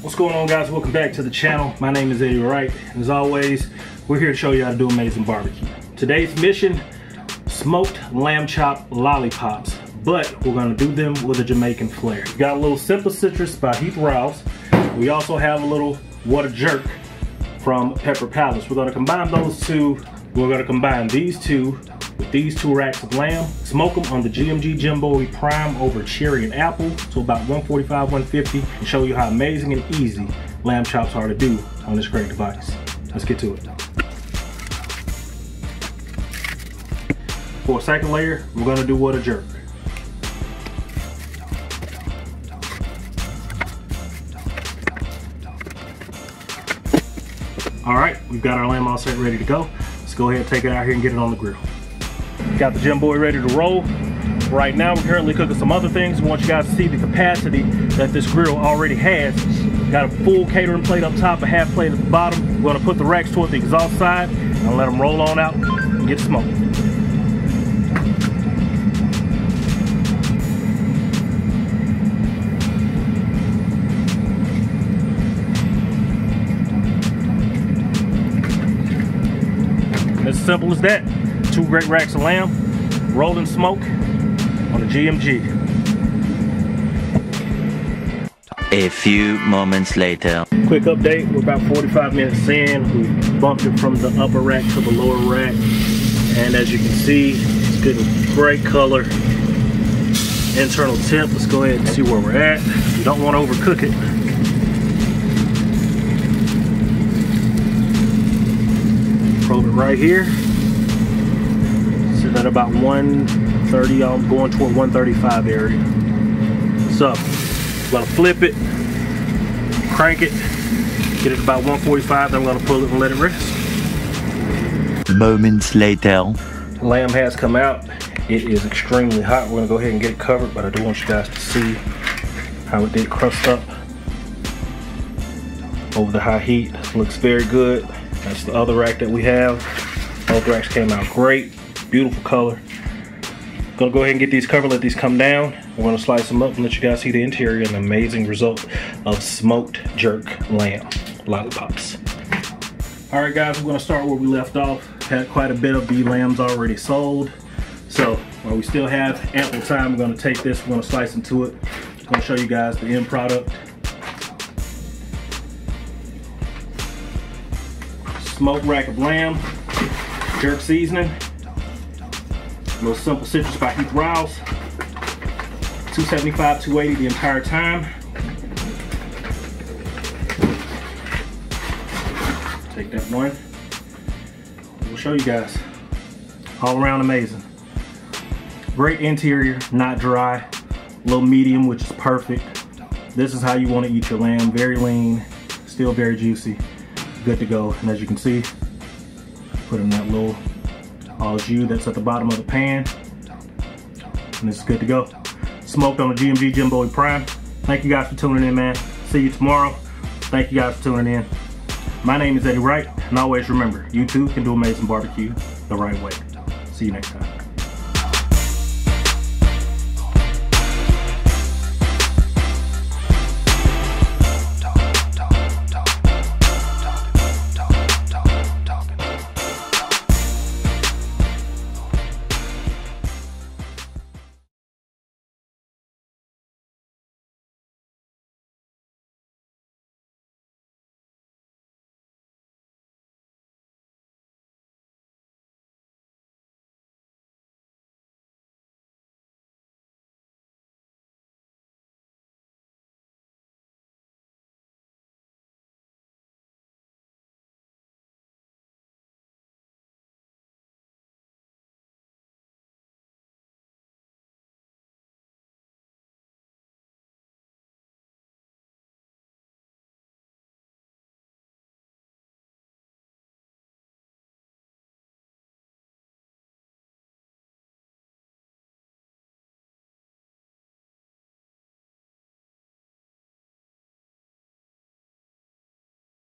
What's going on guys? Welcome back to the channel. My name is Eddie Wright. And as always, we're here to show you how to do amazing barbecue. Today's mission, smoked lamb chop lollipops. But we're gonna do them with a Jamaican flair. We got a little Simple Citrus by Heath Riles. We also have a little What a Jerk from Pepper Palace. We're gonna combine those two. We're gonna combine these two with these two racks of lamb, smoke them on the GMG Jim Bowie Prime over cherry and apple to about 145, 150, and show you how amazing and easy lamb chops are to do on this great device. Let's get to it. For a second layer, we're gonna do what a jerk. All right, we've got our lamb all set ready to go. Let's go ahead and take it out here and get it on the grill. Got the Jim Bowie ready to roll. Right now, we're currently cooking some other things. We want you guys to see the capacity that this grill already has. Got a full catering plate up top, a half plate at the bottom. We're gonna put the racks toward the exhaust side and let them roll on out and get smoked. As simple as that two great racks of lamb, rolling smoke on the GMG. A few moments later. Quick update, we're about 45 minutes in. We bumped it from the upper rack to the lower rack. And as you can see, it's getting great color. Internal temp, let's go ahead and see where we're at. You don't want to overcook it. Probe it right here at about 130, I'm going toward 135 area. So, I'm gonna flip it, crank it, get it about 145, then I'm gonna pull it and let it rest. Moments later. Lamb has come out. It is extremely hot. We're gonna go ahead and get it covered, but I do want you guys to see how it did crust up over the high heat. Looks very good. That's the other rack that we have. Both racks came out great beautiful color. Gonna go ahead and get these covered, let these come down. We're gonna slice them up and let you guys see the interior and the amazing result of smoked jerk lamb lollipops. All right guys, we're gonna start where we left off. Had quite a bit of the lambs already sold. So while we still have ample time, we're gonna take this, we're gonna slice into it. I'm gonna show you guys the end product. Smoked rack of lamb, jerk seasoning, little simple citrus by Heath Riles. 275, 280 the entire time. Take that one. We'll show you guys. All around amazing. Great interior, not dry. Low medium, which is perfect. This is how you want to eat your lamb. Very lean, still very juicy. Good to go. And as you can see, put in that little au jus that's at the bottom of the pan. And it's good to go. Smoked on the GMG Jim Bowie Prime. Thank you guys for tuning in, man. See you tomorrow. Thank you guys for tuning in. My name is Eddie Wright, and always remember, you too can do amazing barbecue the right way. See you next time.